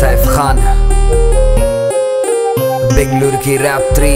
सैफ खान बेंगलुरु की rap three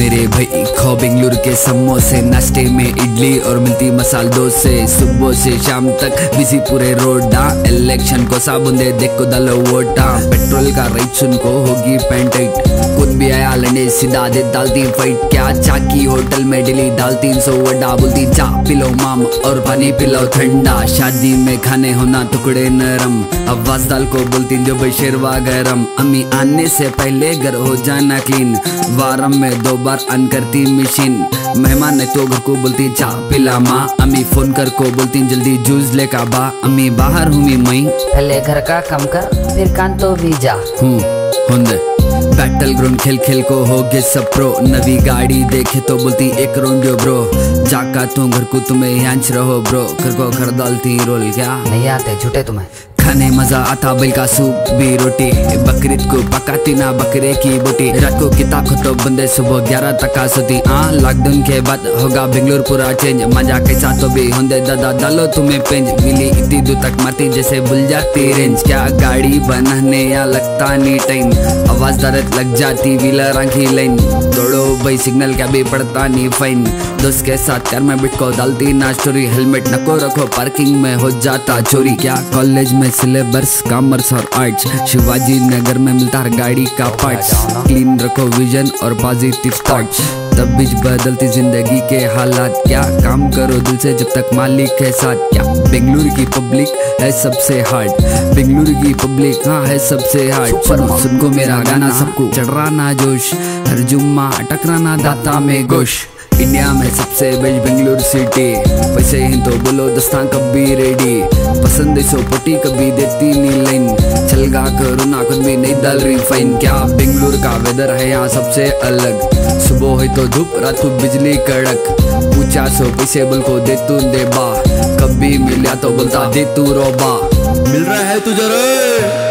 मेरे भाई खो बेंगलुरु के समोसे, नाश्ते में इडली और मिलती मसाल डोसे। सुबह से शाम तक बिज़ी पूरे रोडा इलेक्शन को साबुन दे, देख डालो वोटा पेट्रोल का रेट सुन को होगी पेंटेट खुद भी आया लड़े सीधा दे डालती फाइट क्या चाकी होटल में डेली डालती सौ वड्डा बोलती चा पिलो माम और पानी पिलो ठंडा। शादी में खाने होना टुकड़े नरम। आवाज़ दाल को बोलती जो बशेरवा गरम। अम्मी आने से पहले घर हो जाना क्लीन वारम में दो बार अन करती मशीन मेहमान ने तो घर को बोलती चा पिला माँ। अम्मी फ़ोन कर को बोलती जल्दी जूस ले का बा अम्मी बाहर हूँ मी मई। पहले घर का काम कर फिर कान तो भी जा। हूँ बैटल ग्राउंड खेल खेल को हो गए सब प्रो नवी गाड़ी देखे तो बोलती एक राउंड जो ब्रो जाका तू घर को तुम्हें यांच रहो ब्रो घर को घर डालती रोल क्या? नहीं आते झूठे तुम्हें। खाने मज़ा आता, बैल का सूप भी रोटी। बकरीद को पकाती ना बकरे की बोटी। रात को किताब खतो बंदे सुबह ग्यारह तक आ सोती। हाँ लॉकडाउन के बाद होगा बेंगलुरु पूरा चेंज मज़ा के साथ तो भी होंदे, दादा डालो तुम्हें पेंज मिली इतनी दूर तक मारती, जैसे भूल जाती रेंज क्या गाड़ी बनाने या लगता नहीं टाइम आवाज़ दर्द लग जाती व्हीलर आंखी लाइन दौड़ो भाई सिग्नल क्या भी पड़ता नहीं फाइन दोस्त के साथ कार में बिट को डालती ना स्टोरी हेलमेट नको रखो पार्किंग में हो जाता चोरी। क्या कॉलेज में सिलेबस कॉमर्स और आर्ट्स शिवाजी नगर में मिलता हर गाड़ी का पार्ट्स क्लीन रखो विजन और पॉजिटिव थॉट्स तब बीच बदलती ज़िंदगी के हालात क्या? काम करो दिल से जब तक मालिक है साथ। क्या? बेंगलुरु की पब्लिक है सबसे हार्ड बेंगलुरु की पब्लिक हाँ है सबसे हार्ड सुनो, सुनको मेरा गाना, सबको। चढ़ रहा ना जोश। हर जुम्मा, टकराना दाता में गोश। इंडिया में सबसे बेस्ट बेंगलुरु सिटी पैसे ही तो बोलो दस्तान कभी रेडी पसंद सो पटी, कभी देती नहीं लाइन छलगा करो ना खुद भी नहीं डाल रही फाइन क्या बेंगलुरु का वेदर है यहाँ सबसे अलग? सुबह है तो धूप, रात को बिजली कड़क। पूछा सो पैसे बोल को दे तू दे बा कभी मिला तो बोलता दे तू रोबा। मिल रहा है तुझे